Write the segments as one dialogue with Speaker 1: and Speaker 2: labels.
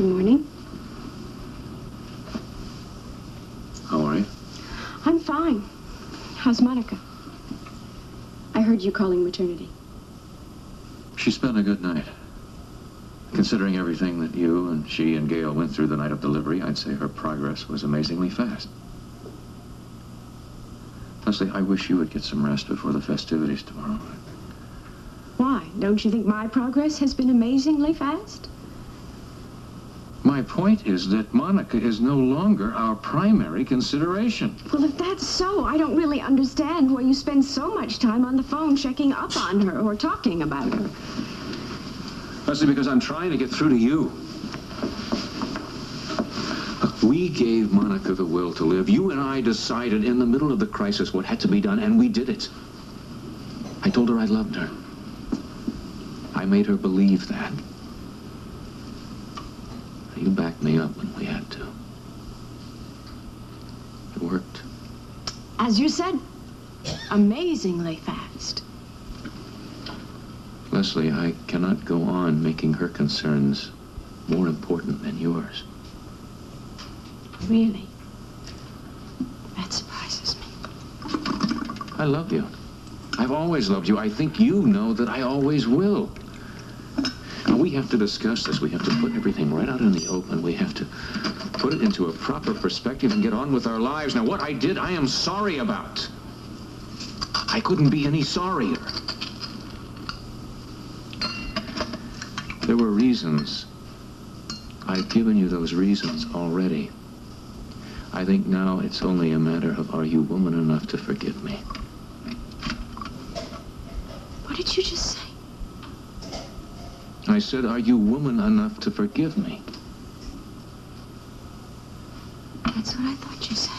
Speaker 1: Good morning.
Speaker 2: How are you?
Speaker 1: I'm fine. How's Monica? I heard you calling maternity.
Speaker 2: She spent a good night. Considering everything that you and she and Gail went through the night of delivery, I'd say her progress was amazingly fast. Lesley, I wish you would get some rest before the festivities tomorrow.
Speaker 1: Why? Don't you think my progress has been amazingly fast?
Speaker 2: My point is that Monica is no longer our primary consideration.
Speaker 1: Well, if that's so, I don't really understand why you spend so much time on the phone checking up on her or talking about her.
Speaker 2: Mostly because I'm trying to get through to you. We gave Monica the will to live. You and I decided in the middle of the crisis what had to be done, and we did it. I told her I loved her. I made her believe that. You backed me up when we had to. It worked.
Speaker 1: As you said, amazingly fast.
Speaker 2: Lesley, I cannot go on making her concerns more important than yours.
Speaker 1: Really? That surprises me.
Speaker 2: I love you. I've always loved you. I think you know that I always will. We have to discuss this. We have to put everything right out in the open. We have to put it into a proper perspective and get on with our lives. Now, what I did, I am sorry about. I couldn't be any sorrier. There were reasons. I've given you those reasons already. I think now it's only a matter of are you woman enough to forgive me?
Speaker 1: What did you just say?
Speaker 2: I said, are you woman enough to forgive me?
Speaker 1: That's what I thought you said.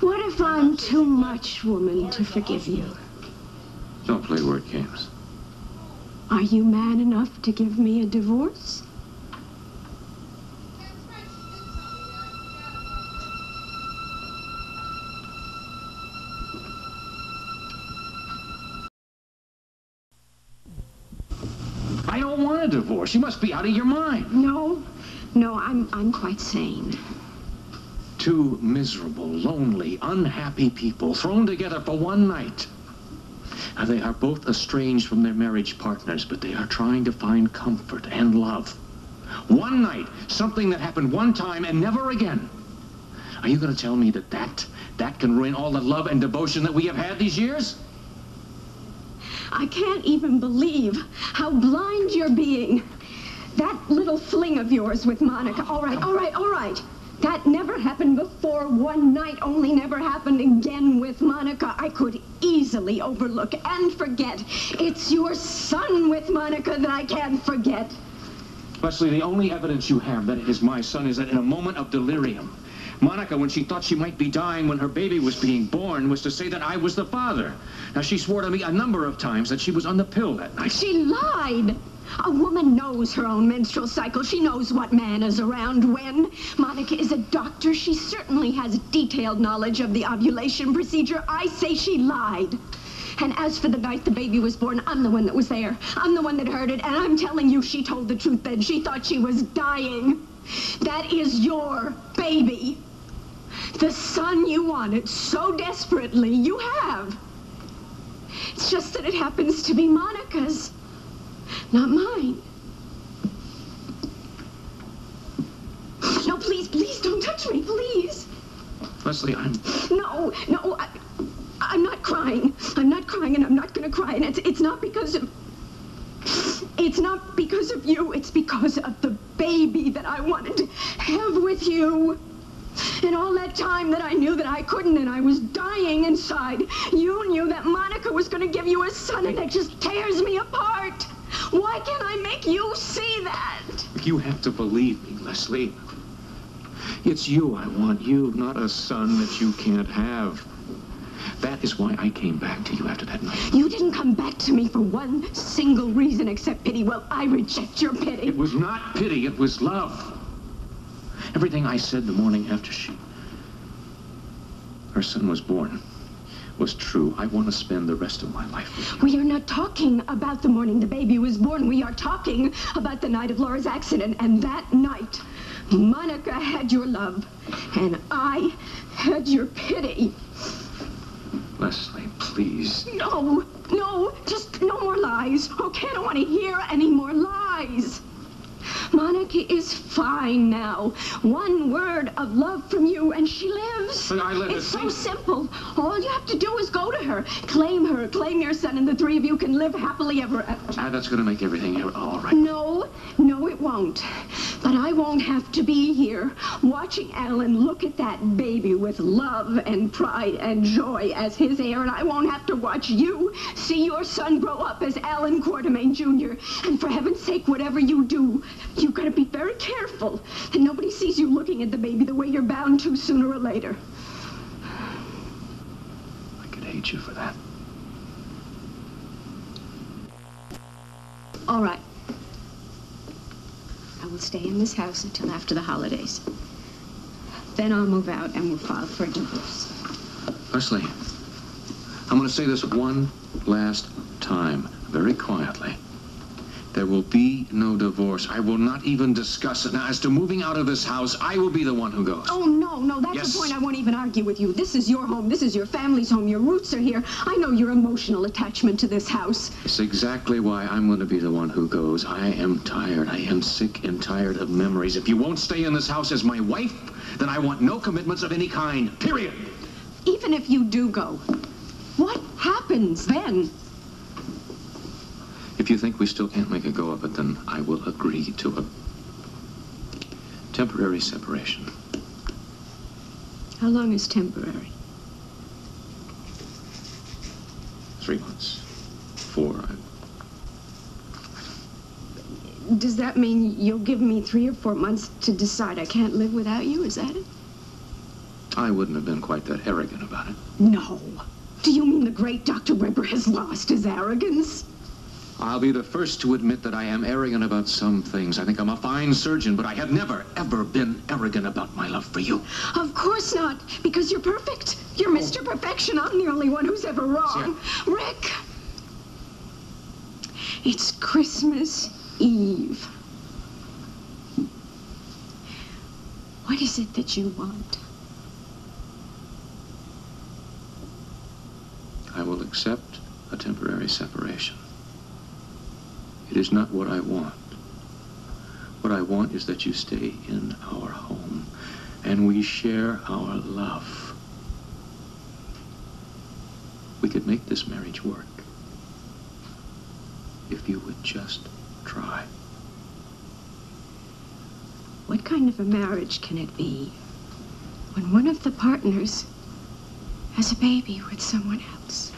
Speaker 1: What if I'm too much woman to forgive you?
Speaker 2: Don't play word games.
Speaker 1: Are you man enough to give me a divorce?
Speaker 2: Want a divorce. You must be out of your mind.
Speaker 1: No, no, I'm I'm quite sane.
Speaker 2: Two miserable, lonely, unhappy people thrown together for one night. Now, they are both estranged from their marriage partners, but they are trying to find comfort and love. One night, something that happened one time and never again. Are you going to tell me that that, that can ruin all the love and devotion that we have had these years?
Speaker 1: I can't even believe how blind you're being. That little fling of yours with Monica. All right, all right, all right. That never happened before. One night only never happened again with Monica. I could easily overlook and forget. It's your son with Monica that I can't forget.
Speaker 2: Lesley, the only evidence you have that it is my son is that in a moment of delirium, Monica, when she thought she might be dying when her baby was being born, was to say that I was the father. Now, she swore to me a number of times that she was on the pill that night.
Speaker 1: She lied. A woman knows her own menstrual cycle. She knows what man is around when. Monica is a doctor. She certainly has detailed knowledge of the ovulation procedure. I say she lied. And as for the night the baby was born, I'm the one that was there. I'm the one that heard it, and I'm telling you she told the truth then. She thought she was dying. That is your baby. The son you wanted so desperately, you have. It's just that it happens to be Monica's, not mine. No, please, please don't touch me, please.
Speaker 2: Lesley, I'm.
Speaker 1: No, no, I, I'm not crying. I'm not crying, and I'm not going to cry. And it's, it's not because of. It's not because of you. It's because of the baby that I wanted to have with you. And all that time that I knew that I couldn't and I was dying inside, you knew that Monica was going to give you a son, and it just tears me apart. Why can't I make you see that?
Speaker 2: You have to believe me, Lesley. It's you I want, you, not a son that you can't have. That is why I came back to you after that night.
Speaker 1: You didn't come back to me for one single reason except pity. Well, I reject your pity.
Speaker 2: It was not pity, it was love. Everything I said the morning after she. her son was born was true, I want to spend the rest of my life with you.
Speaker 1: We are not talking about the morning the baby was born. We are talking about the night of Laura's accident. And that night, Monica had your love, and I had your pity.
Speaker 2: Lesley, please.
Speaker 1: No, no, just no more lies. Okay, I don't want to hear any more lies. Monica is fine now. One word of love from you, and she lives.
Speaker 2: But I her
Speaker 1: it's so simple. All you have to do is go to her, claim her, claim your son, and the three of you can live happily ever after.
Speaker 2: Ah, that's going to make everything all right.
Speaker 1: No, no, it won't. But I won't have to be here watching Alan look at that baby with love and pride and joy as his heir, and I won't have to watch you see your son grow up as Alan Quartermaine Jr. And for heaven's sake, whatever you do, you've got to be very careful that nobody sees you looking at the baby the way you're bound to sooner or later.
Speaker 2: I could hate you for that.
Speaker 1: All right. Will stay in this house until after the holidays. Then I'll move out and we'll file for a divorce.
Speaker 2: Lesley, I'm going to say this one last time, very quietly. There will be no divorce. I will not even discuss it. Now, as to moving out of this house, I will be the one who goes.
Speaker 1: Oh, no, no, that's
Speaker 2: Yes.
Speaker 1: the point I won't even argue with you. This is your home. This is your family's home. Your roots are here. I know your emotional attachment to this house.
Speaker 2: It's exactly why I'm going to be the one who goes. I am tired. I am sick and tired of memories. If you won't stay in this house as my wife, then I want no commitments of any kind. Period.
Speaker 1: Even if you do go, what happens then?
Speaker 2: If you think we still can't make a go of it, then I will agree to a temporary separation.
Speaker 1: How long is temporary?
Speaker 2: Three months. Four. I,
Speaker 1: Does that mean you'll give me three or four months to decide I can't live without you? Is that it?
Speaker 2: I wouldn't have been quite that arrogant about it.
Speaker 1: No. Do you mean the great Dr. Webber has lost his arrogance?
Speaker 2: I'll be the first to admit that I am arrogant about some things. I think I'm a fine surgeon, but I have never, ever been arrogant about my love for you.
Speaker 1: Of course not, because you're perfect. You're oh. Mr. Perfection. I'm the only one who's ever wrong. Rick, it's Christmas Eve. What is it that you want?
Speaker 2: I will accept a temporary separation. It is not what I want. What I want is that you stay in our home and we share our love. We could make this marriage work if you would just try.
Speaker 1: What kind of a marriage can it be when one of the partners has a baby with someone else?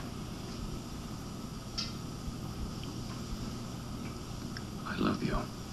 Speaker 2: Love you.